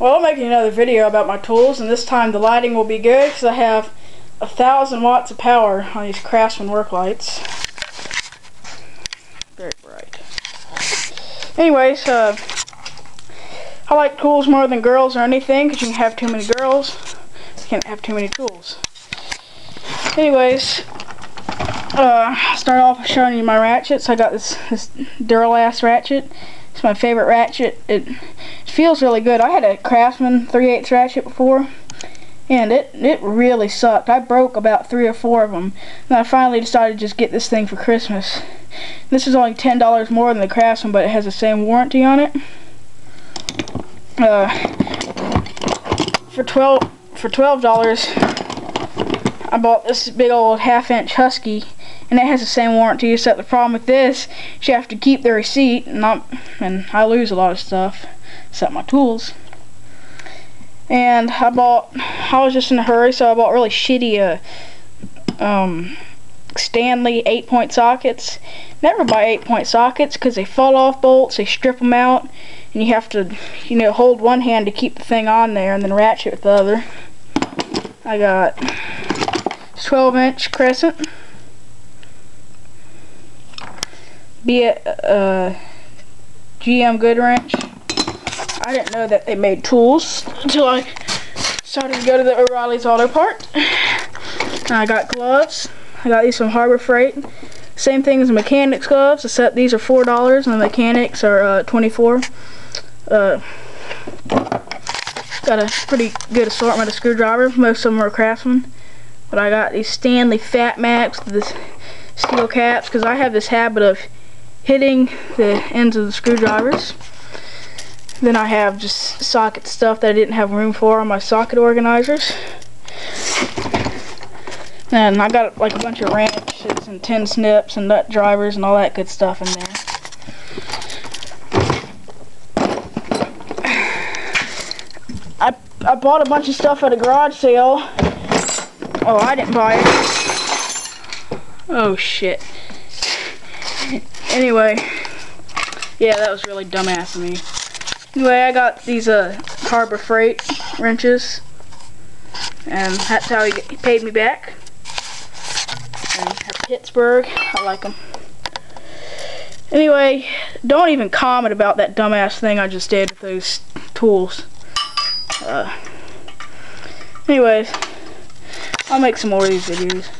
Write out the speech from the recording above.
Well, I'm making another video about my tools, and this time the lighting will be good because I have a thousand watts of power on these Craftsman work lights. Very bright. Anyways, uh, I like tools more than girls or anything because you can have too many girls, you can't have too many tools. Anyways, uh, start off showing you my ratchets. I got this this ratchet. It's my favorite ratchet. It feels really good. I had a Craftsman 3 8 ratchet before, and it, it really sucked. I broke about three or four of them, and I finally decided to just get this thing for Christmas. This is only $10 more than the Craftsman, but it has the same warranty on it. Uh, for 12 for $12, I bought this big old half-inch Husky and it has the same warranty except the problem with this is you have to keep the receipt and, I'm, and I lose a lot of stuff except my tools. And I bought I was just in a hurry so I bought really shitty uh, um, Stanley 8 point sockets. Never buy 8 point sockets because they fall off bolts they strip them out and you have to you know hold one hand to keep the thing on there and then ratchet with the other. I got 12 inch crescent be it uh, GM Goodwrench. I didn't know that they made tools until I started to go to the O'Reilly's Auto Part. I got gloves. I got these from Harbor Freight. Same thing as mechanics gloves, except these are four dollars and the mechanics are uh, 24. Uh, got a pretty good assortment of screwdrivers. Most of them are Craftsman. But I got these Stanley Fat Max, the steel caps, because I have this habit of hitting the ends of the screwdrivers. Then I have just socket stuff that I didn't have room for on my socket organizers. And I got like a bunch of wrenches and tin snips and nut drivers and all that good stuff in there. I, I bought a bunch of stuff at a garage sale. Oh, I didn't buy it. Oh shit. Anyway, yeah, that was really dumbass of me. Anyway, I got these uh, Harbor Freight wrenches, and that's how he, he paid me back. And Pittsburgh, I like them. Anyway, don't even comment about that dumbass thing I just did with those tools. Uh, anyways, I'll make some more of these videos.